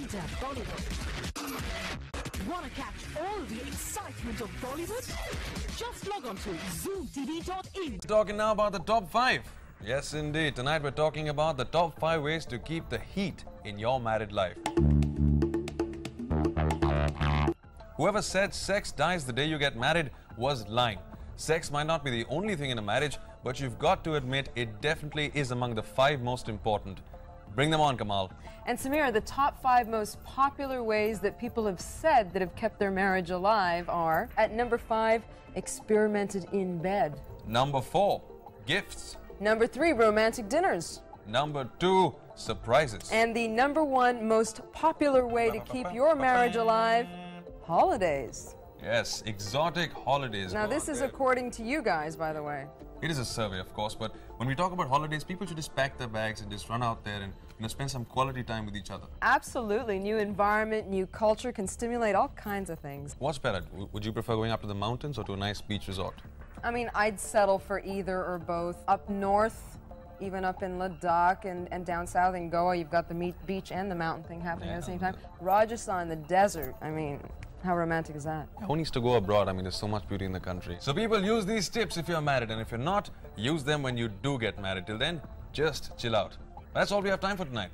Enter Bollywood. Want to catch all the excitement of Bollywood? Just log on to zoomtv.in. Talking now about the top five. Yes, indeed. Tonight we're talking about the top five ways to keep the heat in your married life. Whoever said sex dies the day you get married was lying. Sex might not be the only thing in a marriage, but you've got to admit it definitely is among the five most important. Bring them on, Kamal. And Samira, the top five most popular ways that people have said that have kept their marriage alive are at number five, experimented in bed. Number four, gifts. Number three, romantic dinners. Number two, surprises. And the number one most popular way to keep your marriage alive, holidays. Yes, exotic holidays. Now, this is there. according to you guys, by the way. It is a survey, of course, but when we talk about holidays, people should just pack their bags and just run out there and you know, spend some quality time with each other. Absolutely. New environment, new culture can stimulate all kinds of things. What's better? W- Would you prefer going up to the mountains or to a nice beach resort? I mean, I'd settle for either or both. Up north, even up in Ladakh and, and down south in Goa, you've got the meat, beach and the mountain thing happening at the same time. Rajasthan, the desert. I mean, how romantic is that? Who needs to go abroad? I mean, there's so much beauty in the country. So, people, use these tips if you're married, and if you're not, use them when you do get married. Till then, just chill out. That's all we have time for tonight.